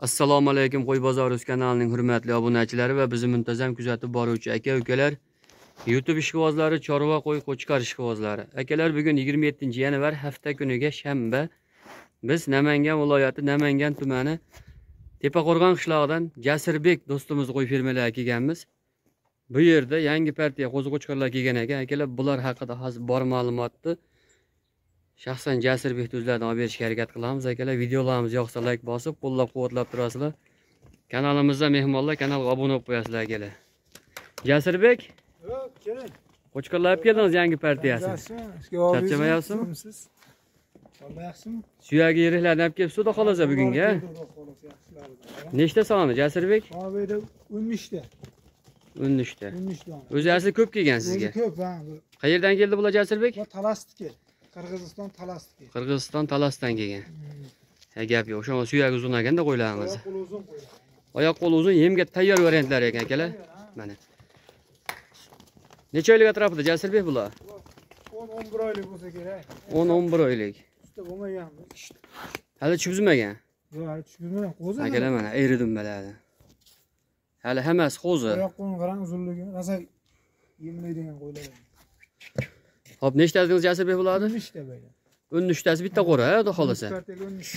assalomu alaykum qo'y bozori uz kanalining hurmatli obunachilari va bizni muntazam kuzatib boruvchi aka ukalar. Youtube ishqibozlari chorva qo'y qo'chqar ishqibozlari. Akalar bugun 27 yanvar hafta kuniga shanba. Biz namangan viloyati namangan tumani tepaqo'rg'on qishlog'idan jasirbek do'stimiz qo'y fermalariga kelganmiz. Bu yerda yangi partiya qo'zi qo'chqarlar kelgan ekan. Akalar bular haqida hozir bor ma'lumotni shaxsan jasurbek do'stlardan olib berishga harakat qilamiz akalar videolarimiz yoqsa layk bosib qo'llab quvvatlab turasizlar kanalimizda mehmonlar kanalga obuna bo'lib qo'yasizlar akalar jasurbek Yo'q, keling. qo'chqarlar olib keldingiz yangi partiyasi Yaxshimi? Charchamayapsizmi? Siz? Olmayapsizmi? suyagi yiriqlarni olib kelib xudo xohlasa bugunga nechta soni jasurbek Mana bu yerda 13 ta. o'n uchta 13 dona. o'zi asli ko'p kelgan sizga ko'p ha. qayerdan keldi bular jasurbek Bu Talasniki. Qirg'iziston Talasniki. qirg'iziston talasdan kelgan Hmm. ha gap yo'q o'sha suyagi uzun ekanda qo'ylarimiz Oyoq qo'li uzun qo'yiladi. oyoq qo'li uzun yemga tayyor variantlar ekan akalar mana necha oylik atrofida jasurbek bular 10-11 oylik bo'lsa kerak. o'n o'n bir oylik Usta bo'lmaganmi? hali chuzmagan Yo'q, hali tushunmayman. Qo'zi. akalar mana eri dumbalari hali hammasi qo'zi Oyoq qo'lini qarang uzunligi. Rosa yemlaydigan qo'ylar. Hop nechta dedingiz jasurbek bularni 13 ta böyle. o'n uchtasi bitta qo'ra xudo xohlasa Partiyaga 13.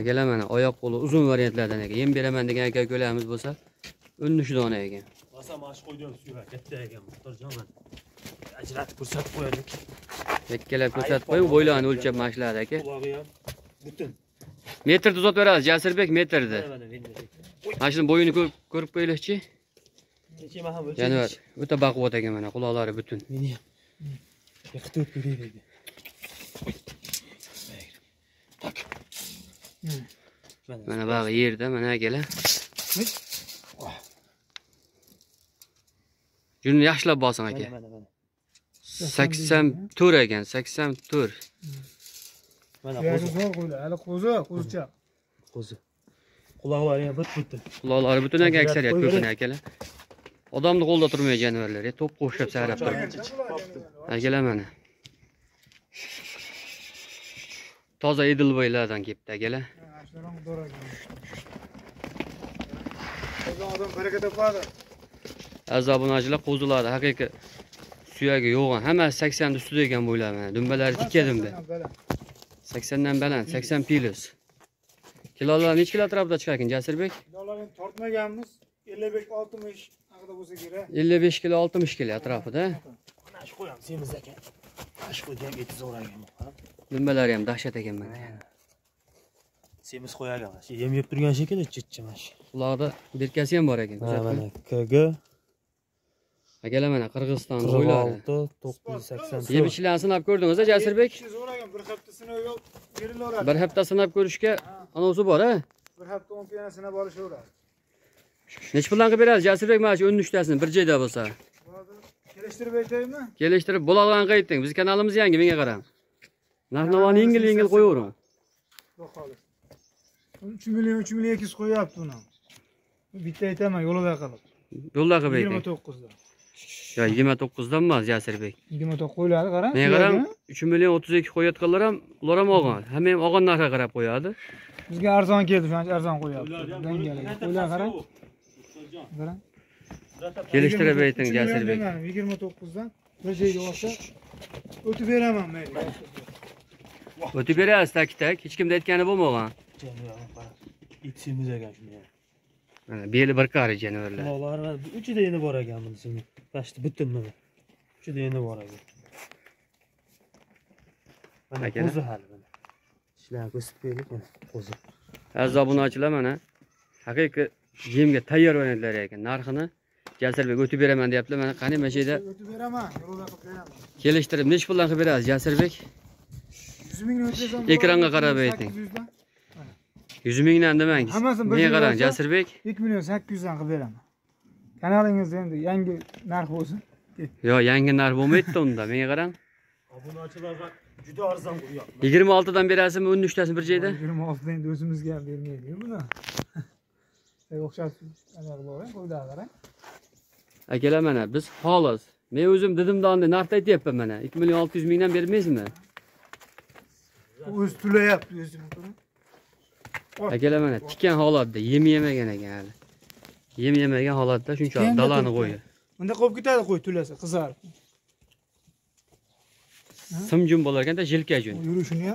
akalar mana oyoq qo'li uzun variantlardan ekan yem beraman degan aka ukalarimiz bo'lsa o'n uch dona ekan Masa mash qo'ydim suya katta ekan muxtorjon mana. Ajratib ko'rsatib qo'yardik. yakkalab ko'rsatib qo'yib bo'ylarini o'lchab mana shular aka Qulog'i ham butun. metrni uzatib berasiz jasurbek metrni Mana mana mana shuni bo'yini ko'rib ko'rib qo'yinglarchi Jonivar o'ta baquvvat ekan mana quloqlari butun Meni ham. Yiqitib beray dedi. Mana bag'i yerda mana akalar juni yaxshilab bosing aka mana mana. sakson to'rt ekan sakson to'rt Mana qo'zi. Hali qo'zi, qo'zicha. Qo'zi. Qulog'lari ham bit butun. quloqlari butun ekan Ajratib aksariyat ko'pini akalar odamni qo'lida turmaydi jonivorlar to'pqa o'xshab sayrab turadi akalar mana toza idilboylardan kelibdi. Qo'zi odam baraka topadi. aziz obunachilar qo'zilarni haqiqiy suyagi yo'q hammasi saksonni ustida ekan bo'ylar mana. Dumbalari tikka dumba saksondan baland sakson plus kilolar nechi kilo atrofida chiqarkan jasurbek Dolarni tortmaganmiz. 55-60 haqida bo'lsa kerak. ellik besh kilo oltmish kilo atrofida Mana shu qo'yam semiz ekan. Mana shu ham eti zo'r ekan. bu. dumbalari ham dahshat ekan mana Semiz qo'yagan. Shu yem yeb turgan shekilli chichchi mana shu. quloqda berkasi ham bor ekan Mana mana KG akalar mana qirg'iziston 46 980. yeb ichlarni sinab ko'rdingiz a jasurbek Kishi zo'r ekan. Bir hafta sinab yo'q. Berilaveradi. bir hafta sinab ko'rishga anavsi bor a Bir hafta 10 kun yana sinab olishaveradi. Nechi puldan qilib berasiz jasurbek mana shu o'n uchtasini bir joyda bo'lsa kelishtirib aytaymi? kelishtirib bo'ladigan qayting biz kanalimiz yangi menga qarang narx navoni yengil yengil qo'yavering Xudo xolis. 3 million 3 million 200 qo'yapti uni. Bitta aytaman yo'lida qilib. yo'lda qilib ayting 29 da. yo yigirma to'qqizdan emas jasurbek 29 qo'yiladi qarang. menga qarang uch million o'ttiz ikki qo'yayotganlar ham ular ham olgan hamma ham olgan narxga qarab qo'yadi Bizga arzon keldi, shuning uchun arzon qo'yapti. Qo'ylar qarang. Kelishtirib ayting 3 million jasurbek demadim, 29 dan bir joyga olsa o'tib beraman mayli. o'tib berasiz tak tak hech kimda aytgani bo'lmagan It semiz ekan shunday. mana beli bir qari jonivorlar bu uchida endi bor ekan buni seni. Tashdi butun mana. Uchida endi bor ekan. Mana qo'zi hali mana. Ishlarni ko'rsatib qo'yaylik mana qo'zi. aziz obunachilar mana haqiqiy yemga tayyor variantlar ekan narxini jasurbek o'tib beraman deyaptilar mana qani mana shu yerda O'tib beraman, yo'lda qilib beraman. kelishtirib nechi puldan qilib berasiz jasurbek 100 ming o'tlasam Ekranga qarab ayting. 800 dan. yuz mingdan demang Hammasini bir menga qarang jasurbek 2 million 800 dan qilib beraman. Kanalingizda endi yangi narx bo'lsin. yo yangi narx bo'lmaydida unda menga qarang Obunachilarga juda arzon qo'yapman. yigirma oltidan berasizmi o'n uchtasini bir joyda 26 dan endi o'zimizga ham bermaydi buni. Akalar mana biz xolis men o'zim didimdonni narxda aytyapman mana ikki million olti yuz mingdan bermaysizmi O'z tulayapti o'zini. Akalar mana tikan holatda, yem yemagan ekan hali. Yem yemagan holatda shunchalik dalani turibdi. qo'ydi. Bunda qolib ketadi qo'y tulasa, qizarib. Simjun bo'lar ekanda jilka jun. Yurishini?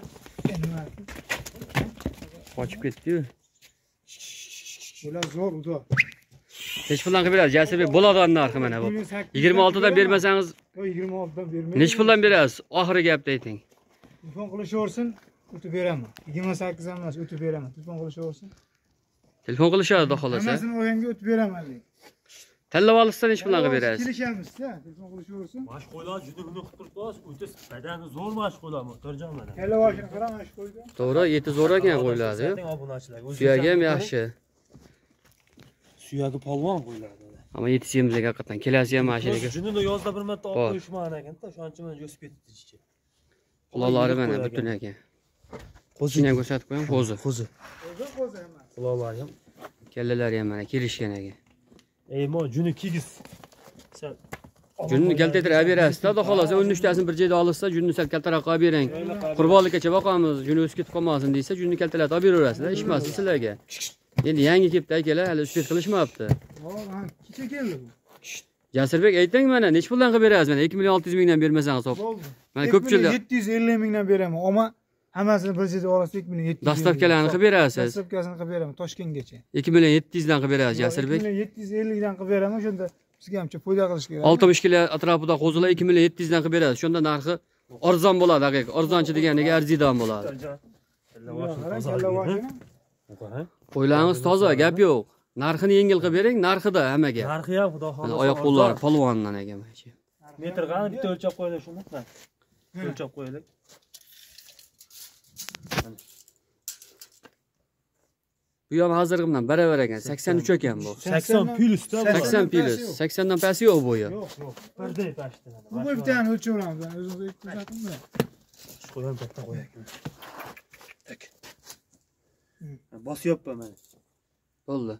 Qochib ketdi-yu. Bular zo'r udo. Nechi puldan qilib berasiz? Jasirbek bo'ladigan narxi mana bu. 26 dan bermasangiz 26 dan bermayman. nechi puldan berasiz? Oxiri gapni ayting. Telefon qilishaversin, o'tib beraman. 28 dan emas, o'tib beraman. Telefon qilishaversin. Telefon qilishadi xudo xohlasa. Hammasini olganga o'tib beraman. deydi. Tanlab olishsa nechi puldan qilib berasiz? Kelishamiz-da, telefon qilishaversin. mashg'ulot juda uni qilib turibdi o'ta badani zo'r mashg'ulot motorjon mana Kalla boshini qara mana shu qo'yda. To'g'ri, eti zo'r ekan qo'yiladi. obunachilarga Suyagi ham yaxshi. Suyagi polvon qo'yiladi Ammo eti semizga haqiqatan kelasi ham mashinaga. junini yozda bir marta olib qo'yishmagan ekanda shuning uchun mana o'sib ketdi ichi Quloqlari mana butun ekan. Qo'zini ham ko'rsatib qo'ying, qo'zi. qo'zi O'zi qo'zi emas. quloqlari ham Kallalari ham mana kelishgan ekan. ey mo juni kigiz Sen- Junni kaltaytirib berasiz. Xudo xohlasa 13tasini bir joyda olsa, junni sal kaltaroq qilib bering. Qurbonlikkacha boqamiz, junni o'sib ketib qolmasin desa, junni kaltalatib olib beraverasizlar, ishmas sizlarga. Endi yangi kelibdi akalar, hali. Hop, ha, kecha keldi bu. Jasirbek ayting mana, nechi puldan qilib berasiz mana 2 million 600 mingdan bermasangiz hop. Bo'ldi. Mana ko'pchilik 750 mingdan beraman. Ammo hammasini bir joyda olsa 2 million 700. dastavkalarni qilib berasiz. Dastavkasini qilib beraman Toshkentgacha. 2 million 700 dan qilib berasiz Jasirbek. 750 dan qilib beraman. Shunda bizga hamcha foyda qilish kerak. 60 kilo atrofida qo'zilar 2 million 700 dan qilib berasiz. Shunda narxi arzon bo'ladi haqiqat. Arzonchi deganiga arziydan bo'ladi. Kalla Qarang, boshini kalla tozalab boshini. qarang. Qo'ylaringiz toza, gap yo'q. Narxini yengil qilib bering, narxida hammaga. narxi ham xudo Mana xohlasa oyoq qo'llari polvondan ekan. metr qani bitta o'lchab qo'yaylik shuni Mana, o'lchab qo'yaylik Bu ham hozirgi bilan baravar ekan. 83 ekan bu. 80 plyusda 80 pilis. 80 dan pasti yo'q bu yo'q. Yo'q, yo'q. birday pashti Bu qo'y bittani o'lchaveramiz. Ben o'zimiz ko'rsatdim da. qo'yam katta qo'yak tak bosyapman mana Bo'ldi.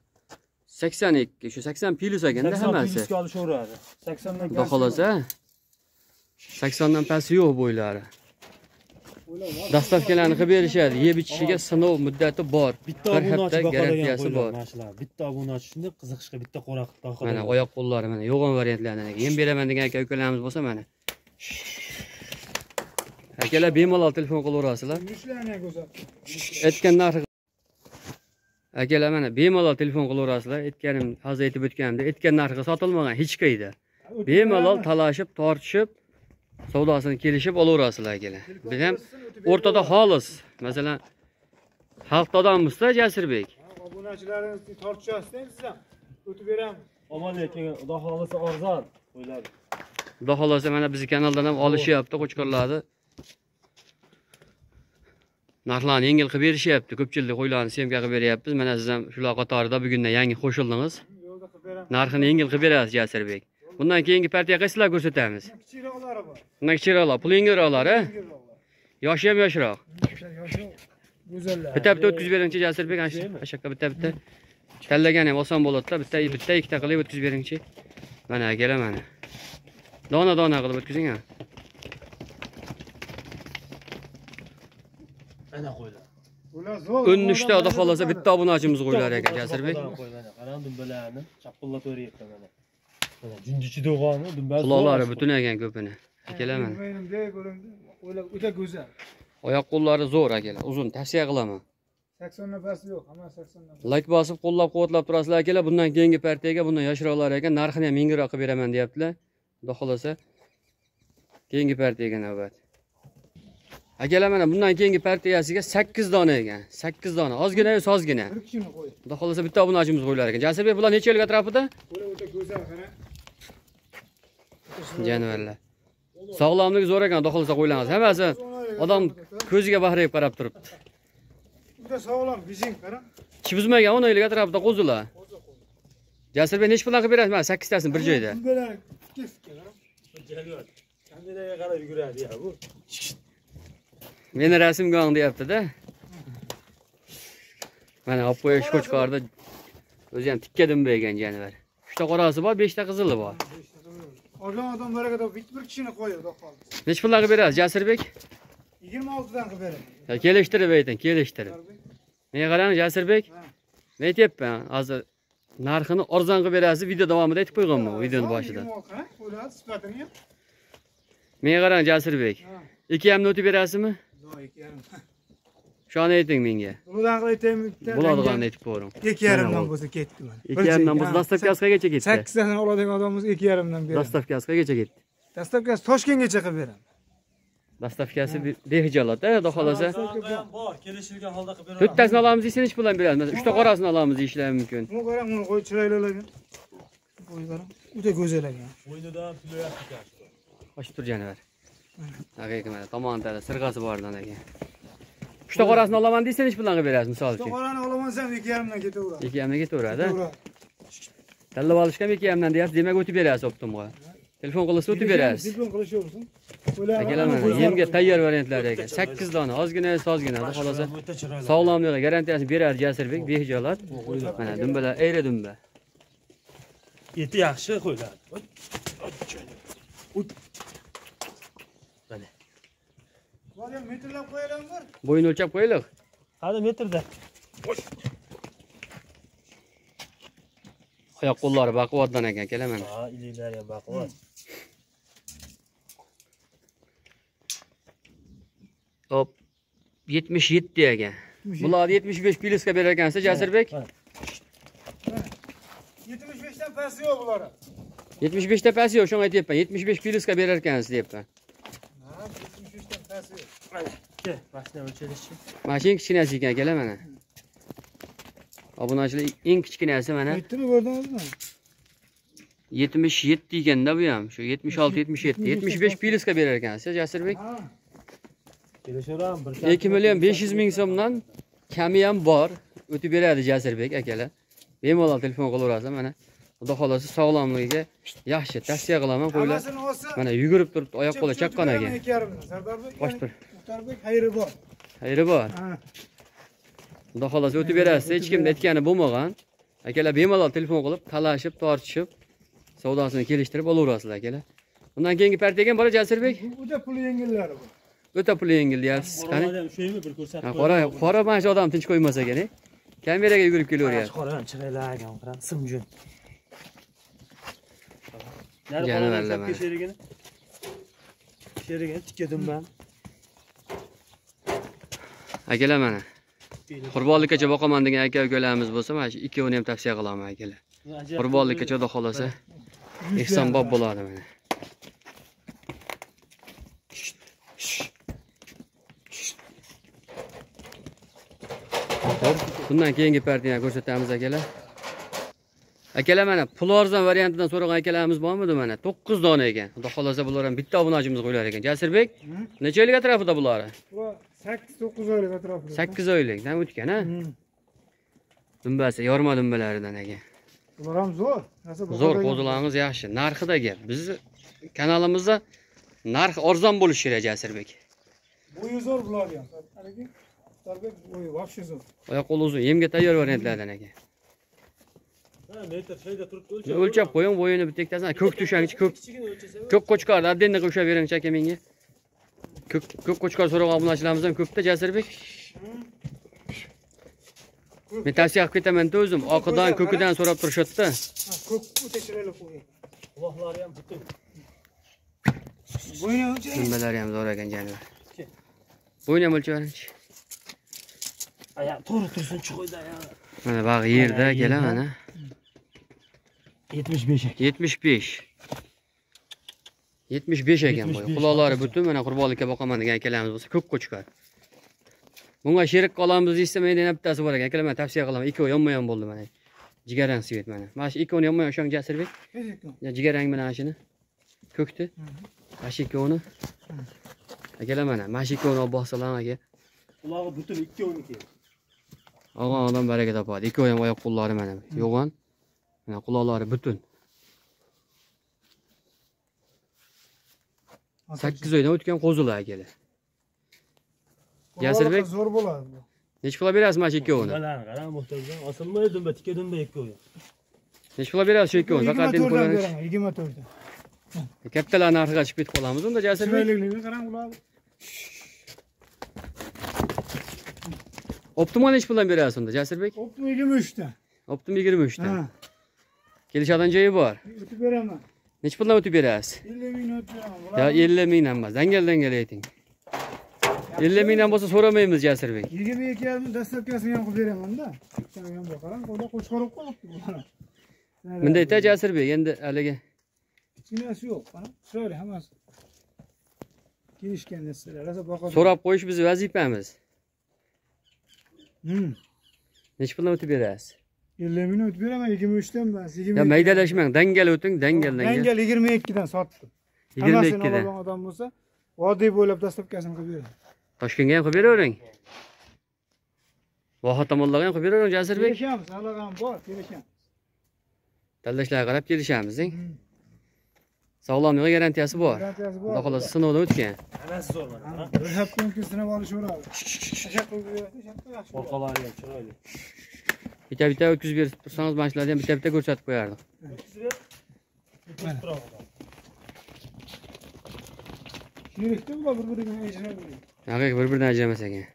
82, shu 80 pilis ekanda 80 hammasi. plyusga olishaveradi 80 dan Xudo xohlasa 80 dan pasti yo'q bo'ylari. Dastavkalarni qilib berishadi. Yeb ichishiga sinov muddati bor. bitta Bir hafta garantiyasi bor. bitta obunachi shunday qiziqishga bitta qo'ra Mana oyoq qo'llari mana yo'g'on variantlardan. Yem beraman degan aka ukalarimiz bo'lsa mana. Akalar bemalol telefon qilaverasizlar. Aytgan narxi akalar mana bemalol telefon qilaverasizlar aytganim hozir aytib o'tganimdek aytgan narxiga sotilmagan hech qayda bemalol talashib tortishib savdosini kelishib olaverasizlar akalar. Biz ham o'rtada xolis masalan xalq odamimizda jasurbek Obunachilaringizni tortishasizda siz ham. O'tib beramiz. omon lekin xudo xohlasa arzon qo'ylar xudo xohlasa mana bizni kanaldan ham olishyapti qo'chqorlarni narxlarni yengil qilib berishyapti. Ko'pchilik qo'ylarni semka qilib beryapmiz. Mana siz ham shular qatorida bugundan yangi qo'shildingiz. Narxini yengil qilib berasiz jasurbek bundan keyingi partiya qaysilar ko'rsatamiz? Kichikroqlari bor. bundan kichikroqlar pul yengilroqlar a Kichikroqlar. yoshi ham yoshroq. Bitta bitta o'tkazib beringchi shu ana shu yoqqa bitta bitta. Tanlagan ham oson bo'ladida. Bitta bitta ikkita qilib o'tkazib beringchi. Mana akalar mana dona dona qilib o'tkazing ana qo'ylar. Ular zo'r. o'n uchta xudo xohlasa bitta obunachimiz qo'ylar ekan qo'ylar qarang dumbalarni chapqillatveryapti mana mana jundichi do'g'oni dumbasi quloqlari butun ekan ko'pini o'ylab o'ta go'zal. oyoq qo'llari zo'r akalar uzun tavsiya qilaman 80 nafasi yo'q, hamma 80 nafas. layk bosib qo'llab quvvatlab turasizlar akalar bundan keyingi partiyaga bundan yoshroqlar ekan narxini ham yengilroq qilib beraman deyaptilar xudo xohlasa keyingi partiyaga navbat akalar mana bundan keyingi partiyasiga sakkiz dona ekan. Sakkiz dona. Ozgina sozgina? Bir kishini qo'y. xudo xohlasa bitta obunachimiz qo'yilar ekan. Jasurbek bular necha yilga atrofida? O'ta go'zal qara. jonivorlar. Sog'lomligi zo'r ekan xudo xohlasa qo'ylarimiz hammasi odam ko'ziga bahrayib qarab turibdi. Juda sog'lom, bijing qara. ichi buzmagan o'n yilga atrofida qo'zilar. Jasurbek nechi puldan qilib berasiz? Mana sakkiztasini bir joyda. Qara. kameraga qarab yuguradi ya bu meni rasmga ol deyaptida mana olib qo'yish qo'chqorda o'zi ham tikka dumba ekan jonivar uchta qorasi bor beshta qizili bor Olgan bitta bir kishini qo'yadi, nechi puldan qilib berasiz jasurbek 26'dan qilib beraman. Ya kelishtirib ayting, kelishtirib. Men qarang Jasurbek. Ha. Men aytyapman, hozir narxini arzon qilib berasiz, video davomida aytib qo'yganman, videoni boshida. 26 ha? Qo'yiladi sifatini ham. Men qarang Jasurbek. Ha. 2,5 o'tib berasizmi? Zo'y, ikki yarim. Shuni ayting menga. Qilib aytaymi? bitta Bo'ladiganini aytib qo'ying. Ikki yarimdan bo'lsa ketdi mana. 2,5dan bo'lsa dastavkasi qayergacha ketdi? 8 dan oladigan odamimiz ikki yarimdan beradi. Dastavkasi qayergacha ketdi? Dastavkasi Toshkentgacha qilib beraman. Dastavkasi behijolat, xudo xolasa. Anaqa ham bor, kelishilgan holda qilib beraman. To'rttasini olamiz desang hech puldan beramiz. Masalan, 3 ta qorasini olamiz deyishlar mumkin. Buni qarang, buni qo'y chiroylilagan. Qo'y qarang. O'ta go'zalagan. Bo'ynidan plyapti ekan. Ochib tur janavar. Haqiqiy mana tomonda sirg'asi bordan ekan. 3 ta qorasini olaman desang hech puldan qilib berasiz, misol uchun. qorani olaman desam ikki yarimdan ketaveradi. 2,5 ga ketaveradi. Tanlab olishga ham 2,5dan deyapsiz, demak o'tib berasiz optimga. Telefon qilsa o'tib berasiz. Diplom qilishaversin. Akalar mana yemga tayyor variantlar ekan. 8 dona, ozgina. O'ta chiroyli. Sog'lomligi garantiyasini beradi Jasurbek, behijolat. Mana dumbalar, ayri dumba. Eti yaxshi qo'yiladi. Oy, oy, joyni. Oy. Mana. Bor ham metrlab qo'yalami bir? Bo'yini o'lchab qo'yaylik. Hadi metrda. Oyoq qo'llari baquvvatdan ekan, akalar mana. Ha, iliklari ham baquvvat. Hop. 77 ekan. Bularni 75 plyusga berar ekansiz, Jasurbek. Mana. 75 dan pasti yo'q bular. 75 ta pasi yo'q, shuni aytyapman. 75 plyusga berar ekansiz, deyapman. Ha, 75 dan pasti yo'q. Mana. Ke, mashina kichkinasi ekan, akalar mana. Obunachilar eng kichkinasi mana Yetdimi ko'rdingizmi? 77 ekanda bu ham. Shu 76, 77. 75 plyusga berar ekansiz, Jasurbek. Ha. Kelishaveraman bir 2 million 500 ming so'mdan kami ham bor. O'tib beradi Jasurbek akalar. Bemalol telefon qilaverasiz mana. Xudo xolasa sog'lomligiga yaxshi tavsiya qilaman qo'ylar. Mana yugurib turibdi, oyoq qo'li chaqqon ekan. Bir. Muxtarbek xayri bor. Xayri bor. Xudo xolasa o'tib berasiz. Hech kimni aytgani bo'lmagan. Akalar bemalol telefon qilib, talashib, tortishib savdosini kelishtirib olaverasizlar akalar. Undan keyingi partiyaga ham bola Jasurbek. Bu o'ta pul yengillari bu. O'ta pul yengil deyapsiz. Qani? Shuymi bir ko'rsatib. Qora, qora mana shu odam tinch qo'ymas ekan, e. Kameraga yugurib kelaveryapti. Qora ham chiroylagan, qara, simjun. Janavarlar mana. Sherigini. Sherigini tikka dumban. Akalar mana. Qurbonlikkacha boqaman degan aka ukalarimiz bo'lsa, mana shu ikkovini ham tavsiya qilaman akalar. Qurbonlikkacha xudo xolasa ehsonbob bo'ladi mana. Bundan keyingi partiyani ko'rsatamiz akalar. Akalar mana pul arzon variantidan so'ragan akalarimiz bormidi mana? 9 dona ekan. Xudo xolasa bular ham bitta obunachimiz qo'ylar ekan. Jasurbek, necha oylik atrofida bular? Bu 8-9 oylik atrofida. 8 oylik, dan o'tgan? Hmm. Dumbasi, yorma dumbalaridan ekan. Bular ham zo'r. Zo'r qo'zilaringiz yaxshi. Narxida gap. Bizni kanalimizda narx arzon bo'lishi kerak Jasurbek. Bo'yi zo'r bular ham. Haligi bo'yi вообще zo'r. Oyoq qo'l uzun, yemga tayyor variantlardan ekan. Ha, metr shayda turibdi o'lchab. O'lchab qo'ying, bo'yini bitta ko'k tushangich, ko'k ko'k qo'chqor, addenni qo'shab bering aka menga. Ko'k ko'k qo'chqor so'ragan obunachilarimiz ham ko'pda Jasurbek. Men tavsiya qilib ketaman-da o'zim. Oqidan, ko'kidan so'rab turishadi-da. Ha, ko'k o'ta chiroyli qo'y. Quloqlari ham butun. Bo'yni o'lchay. Dumbalari ham zo'r ekan janivar. Bo'yni ham o'lchab beringchi. Aya, to'g'ri tursin chiqoyda ya. Mana bag' yerda yerda. mana. 75 ekan. 75. 75 ekan bu. 75 Quloqlari butun mana qurbonlikka boqaman degan akalarimiz bo'lsa ko'p qo'chqar. Bunga sherik qolamiz deysa menda yana bittasi bor ekan. Akalar men tavsiya qilaman. Ikkovi yonma-yon bo'ldi mana. Jigarrang svet mana. Mana shu ikkovini yonma-yon shong Jasurbek. Ya jigarrang mana shuni. Ko'kni. Mana shu ikkovini. Akalar mana, mana shu ikkovini olib boqsalar aka. Qulog'i butun 2 Olgan odam baraka topadi. Ikkovi ham oyoq qo'llari mana. Yo'g'on. Mana quloqlari butun. 8 oydan o'tgan qo'zilar akalar. Jasurbek? zo'r bo'ladi bu. Necha pulga berasiz mana shu ikkovini? Dumbalarni qara, muhtojdan. Osilmaydi dumba, tikka dumba ikkovi. Necha pulga berasiz shu ikkovini? Faqat endi 24 dan qo'yamiz. beraman, 24 dan. Kattalar narxiga chiqib ketib qolamiz unda Jasurbek. Chiroyliligini qarang ular. Optimal iş bilan berasiz unda Jasurbek? Optum 23'te. Optim 23 dan. Ha. Kelishadigan joyi bor. Ötüp veremem. Necha puldan o'tib berasiz? 50 bin ötüp veremem. Ya 50 ming emas. Dangel dangel ayting. 50 mingdan bo'lsa so'ramaymiz Jasurbek. 22 yazın dastlabkasini ham qilib beraman da. Sen ham boqaram, qo'lda qo'chqorib qo'yibdi bular. Bunda ayta Jasurbek endi haligi Kichkinasi yo'q, qara. Chiroyli hammasi. Kelishgan narsalar, rosa boqadi. so'rab qo'yish bizning vazifamiz. Hmm. Necha puldan o'tib berasiz? 50 bin ötüp veremem, 23'ten ben. 22 Ya maydalashmang, dangel o'ting, dangel Ben dangel. gel 22'den sattım. Hammasini 22dan. oladigan odam bo'lsa, oddiy bo'ylab dastlabkasini qilib beraman. Toshkentga ham qilib beravering. Voha tomonlarga ham qilib beravering Jasurbek. Kelishamiz, halag'am bor, kelishamiz. Tanlashlarga qarab kelishamiz. Sog'lomlik garantiyasi bor. Garantiyasi bor. Xudo xohlasa sinovdan o'tgan. Hammasi zo'r mana. Ha, Bir hafta mumkin sinab olishaveradi. Shashaq qilib beradi, shashaq yaxshi bo'ladi. Orqalari ham chiroyli. Bitta bitta o'tkazib berib tursangiz mana shularni ham bitta bitta ko'rsatib. Mana. Shuningdek, bular bir-biriga ajralib Haqiqiy bir-biridan ajramas ekan.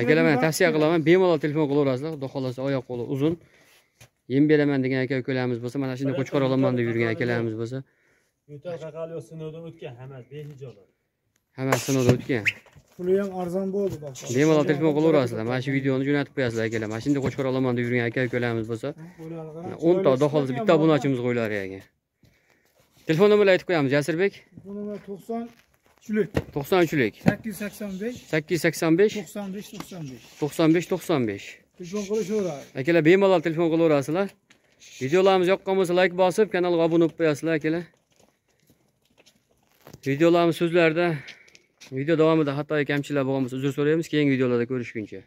Akalar men tavsiya qilaman, bemalol telefon qilaverasizlar. Xudo xohlasa oyoq qo'li uzun. Yem beraman degan aka ukalarimiz bo'lsa, mana shunday qo'chqor olaman deb yurgan akalarimiz bo'lsa, Yo'tal qaqali sinovdan o'tgan hammasi behijobat. hammasi sinovdan o'tgan. Puli ham arzon bo'ldi bak. Bemalol telefon qilaverasizlar. Mana shu videoni jo'natib qo'yasizlar akalar. Mana shunday qo'chqor olaman deb yurgan aka ukalarimiz bo'lsa, Bo'ladi, qarang. 10 ta xohlasa bitta obunachimiz qo'yilar ekan. Telefon nomerni aytib qo'yamiz, Jasurbek. Bu nomer 90 Çülük. 93lik 885 885 95 95. 95 95. Telefon qilishveradi. Akalar bemalol telefon qilaverasizlar. Videolarimiz yoqqan bo'lsa like bosib, kanalga obuna bo'lib qo'yasizlar akalar. Videolarimiz so'zlarda video davomida xatoyi kamchiliklar bo'lgan bo'lsa uzr so'raymiz. Keyingi videolarda ko'rishguncha.